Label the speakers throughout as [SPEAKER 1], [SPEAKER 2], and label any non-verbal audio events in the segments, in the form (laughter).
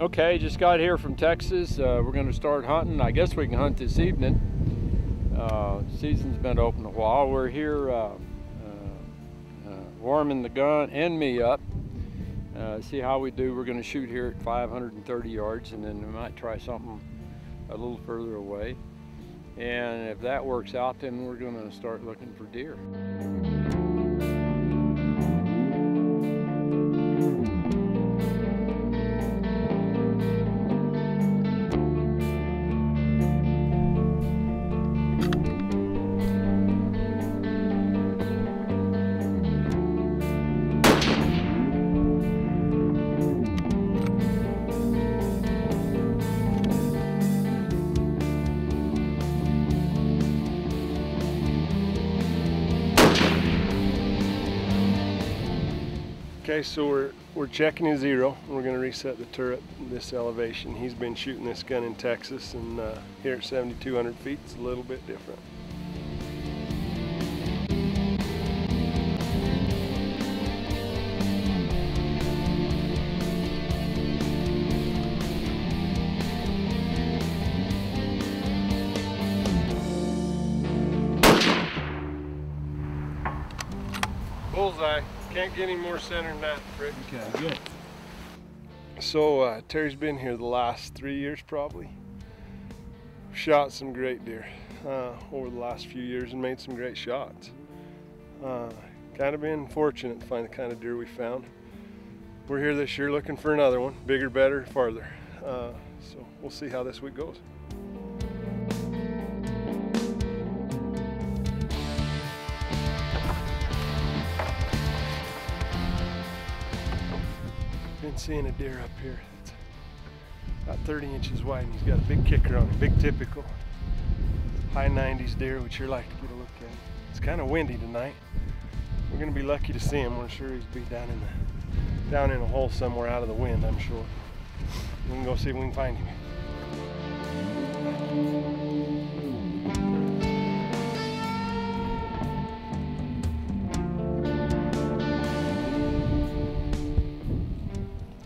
[SPEAKER 1] Okay, just got here from Texas. Uh, we're going to start hunting. I guess we can hunt this evening. Uh, season's been open a while. We're here uh, uh, uh warming the gun and me up. Uh, see how we do. We're going to shoot here at 530 yards and then we might try something a little further away. And if that works out, then we're going to start looking for deer.
[SPEAKER 2] Okay, so we're, we're checking his zero. We're gonna reset the turret this elevation. He's been shooting this gun in Texas and uh, here at 7,200 feet, it's a little bit different. Get any more center than that, Rick.
[SPEAKER 1] Okay, good.
[SPEAKER 2] So uh, Terry's been here the last three years probably. Shot some great deer uh, over the last few years and made some great shots. Uh, kind of been fortunate to find the kind of deer we found. We're here this year looking for another one, bigger, better, farther. Uh, so we'll see how this week goes. Seeing a deer up here that's about 30 inches wide and he's got a big kicker on it, big typical. High 90s deer, which you're like to get a look at. It's kind of windy tonight. We're gonna be lucky to see him. We're sure he's be down in the down in a hole somewhere out of the wind, I'm sure. We can go see if we can find him.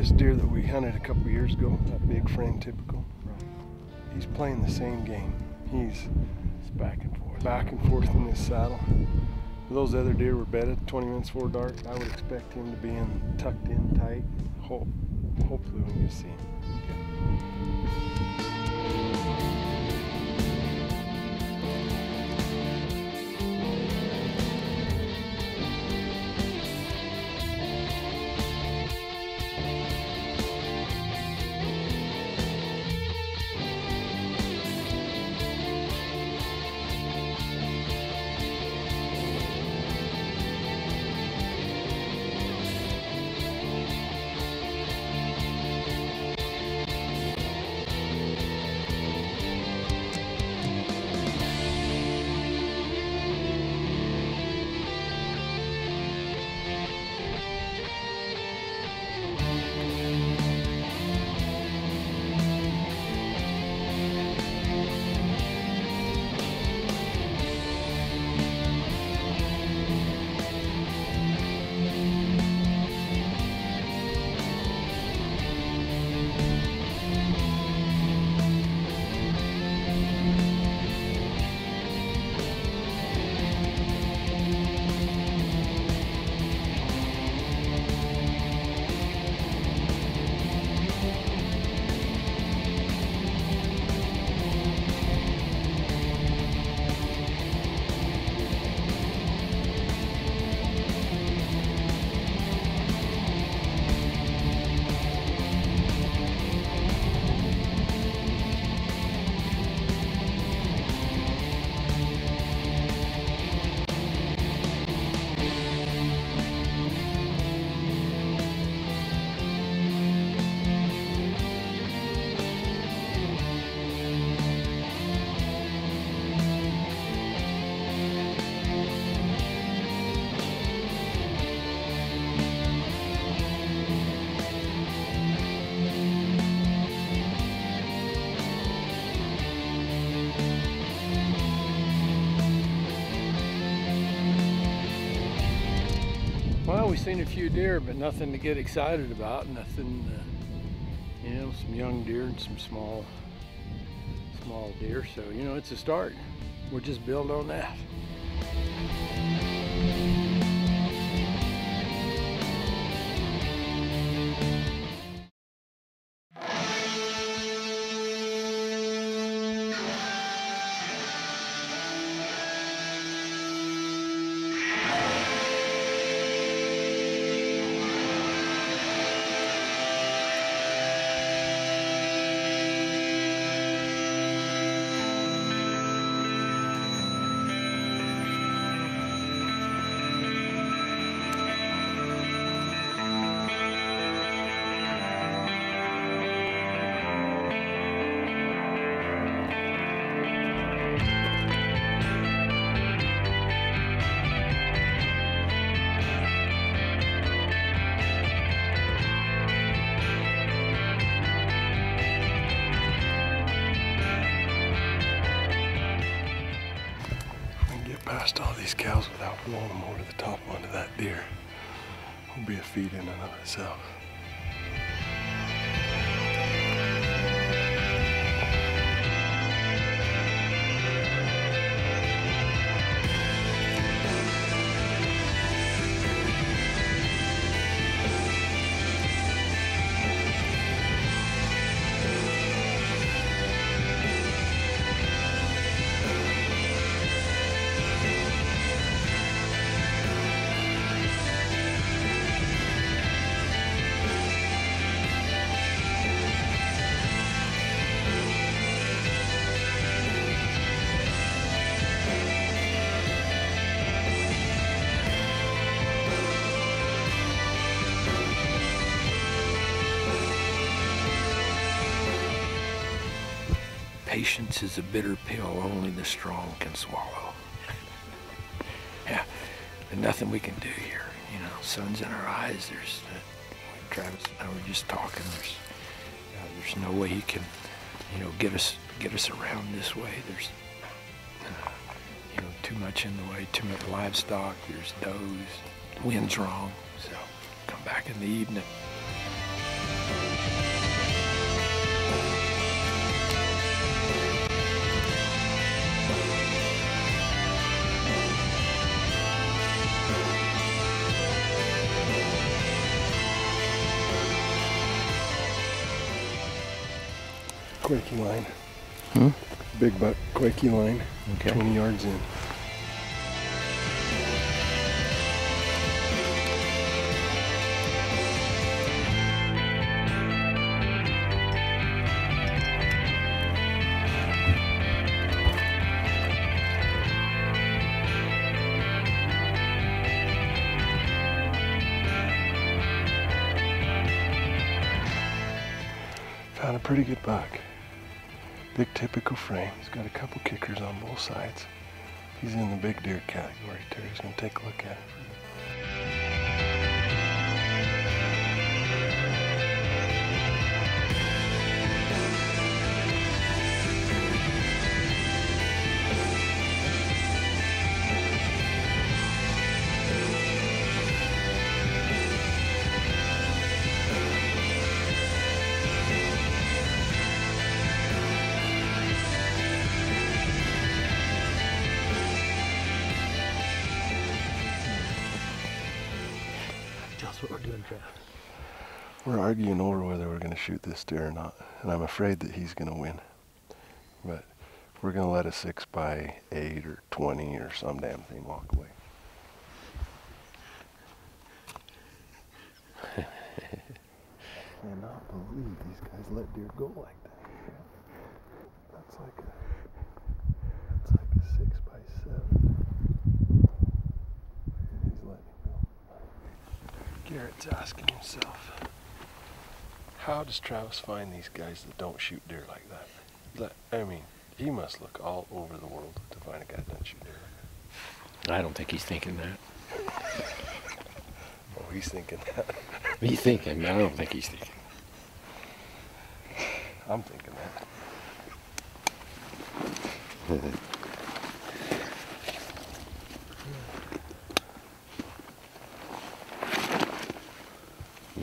[SPEAKER 2] This deer that we hunted a couple years ago, that big frame typical, right. he's playing the same game. He's back and forth, back and forth in this saddle. Those other deer were bedded 20 minutes before dark. I would expect him to be in tucked in tight. Hope, hopefully we can see him. Well, we've seen a few deer, but nothing to get excited about. Nothing, uh,
[SPEAKER 1] you know, some young deer and some small, small deer. So, you know, it's a start. We'll just build on that.
[SPEAKER 2] These cows without blowing them over the top onto that deer. Will be a feed in and of itself.
[SPEAKER 1] Patience is a bitter pill only the strong can swallow. (laughs) yeah, there's nothing we can do here. You know, sun's in our eyes. There's uh, Travis and I were just talking. There's uh, there's no way he can, you know, get us get us around this way. There's uh, you know too much in the way. Too much livestock. There's does. Wind's wrong. So come back in the evening.
[SPEAKER 2] Quakey line.
[SPEAKER 1] Hmm?
[SPEAKER 2] Big buck quakey line.
[SPEAKER 1] Okay.
[SPEAKER 2] 20 yards in. Found a pretty good buck. Big typical frame. He's got a couple kickers on both sides. He's in the big deer category. too. He's gonna take a look at it.
[SPEAKER 1] What we're doing, Jeff.
[SPEAKER 2] We're arguing over whether we're going to shoot this deer or not, and I'm afraid that he's going to win. But we're going to let a 6 by 8 or 20 or some damn thing walk away. I (laughs) cannot believe these guys let deer go like that. That's like a, that's like a 6 by 7. Garrett's asking himself, how does Travis find these guys that don't shoot deer like that? I mean, he must look all over the world to find a guy that doesn't shoot deer like that.
[SPEAKER 1] I don't think he's thinking that. (laughs)
[SPEAKER 2] Oh, he's thinking that. (laughs)
[SPEAKER 1] He's thinking, I don't think he's thinking.
[SPEAKER 2] I'm thinking that. (laughs)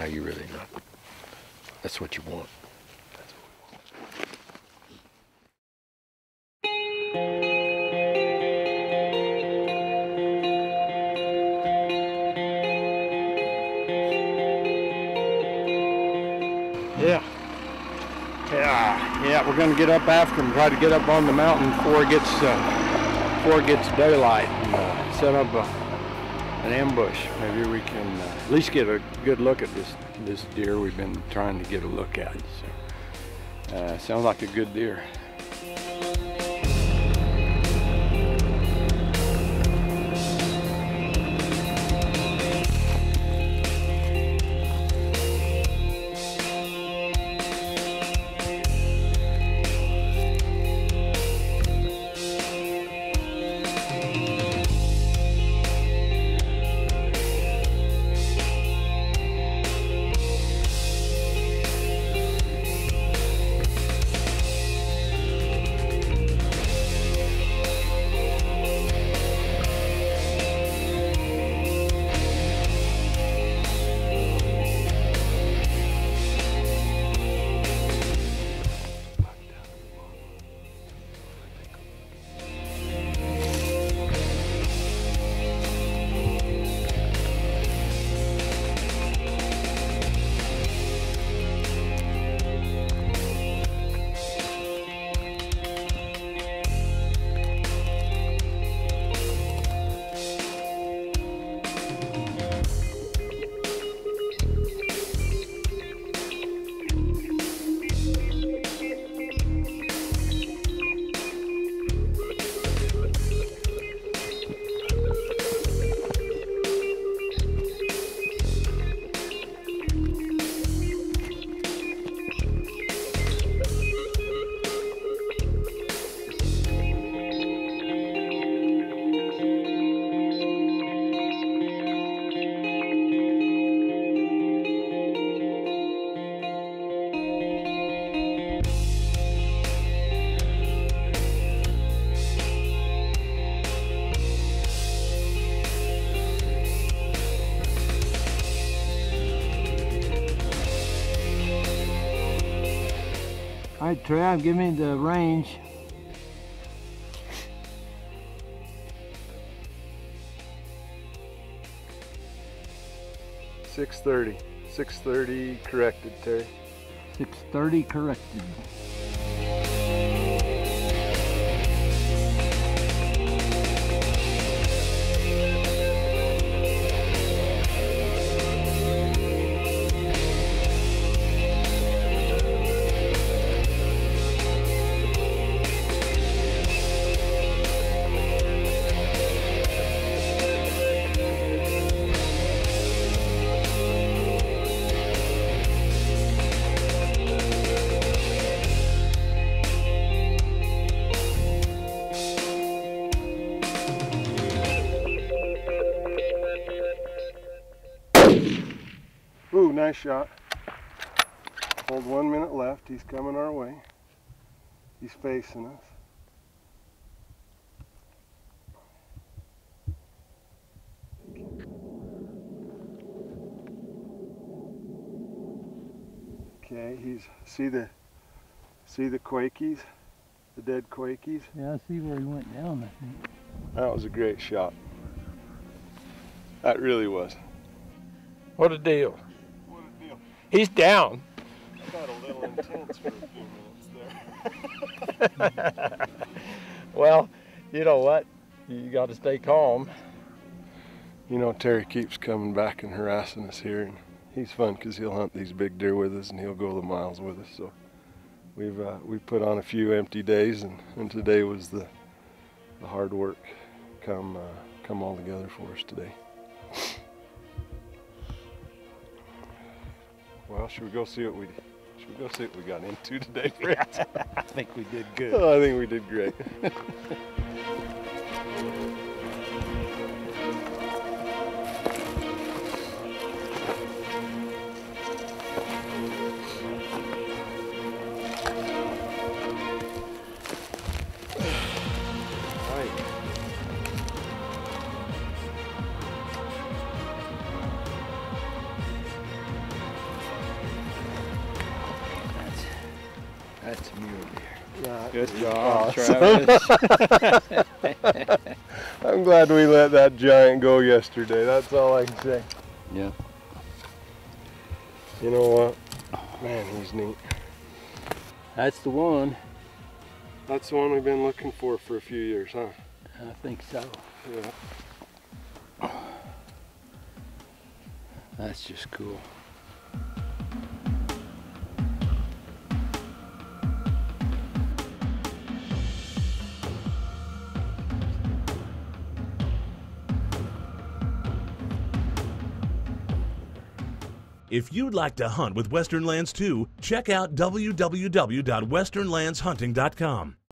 [SPEAKER 1] now you're really not. That's what you want. Yeah. Yeah, yeah, we're gonna get up after him, try to get up on the mountain before it gets uh, before it gets daylight and uh, set up a an ambush. Maybe we can uh, at least get a good look at this this deer we've been trying to get a look at. So, uh, sounds like a good deer.
[SPEAKER 3] Right, Trav, give me the range.
[SPEAKER 2] Six thirty. Six thirty corrected, Terry.
[SPEAKER 3] 630 corrected.
[SPEAKER 2] Nice shot. Hold one minute left. He's coming our way. He's facing us. Okay, he's see the see the quakies, the dead quakies.
[SPEAKER 3] Yeah, I see where he went down, I think.
[SPEAKER 2] That was a great shot. That really was.
[SPEAKER 1] What a deal.
[SPEAKER 2] What a deal.
[SPEAKER 1] He's down.
[SPEAKER 2] I got a little intense for a few minutes there.
[SPEAKER 1] well, you know what? You got to stay calm.
[SPEAKER 2] You know, Terry keeps coming back and harassing us here, and he's fun because he'll hunt these big deer with us and he'll go the miles with us. So we've uh, we've put on a few empty days, and, and today was the the hard work come uh, come all together for us today. Well, should we go see what we should we go see what we got into today, (laughs) Fricks?
[SPEAKER 3] I think we did good.
[SPEAKER 2] oh, I think we did great. (laughs)
[SPEAKER 1] Good job. (laughs) Travis. (laughs)
[SPEAKER 2] I'm glad we let that giant go yesterday. That's all I can say.
[SPEAKER 1] Yeah.
[SPEAKER 2] You know what? Man, he's neat.
[SPEAKER 1] That's the one.
[SPEAKER 2] That's the one we've been looking for for a few years, huh?
[SPEAKER 1] I think so.
[SPEAKER 2] Yeah.
[SPEAKER 1] That's just cool.
[SPEAKER 4] If you'd like to hunt with Western Lands too, check out www.westernlandshunting.com.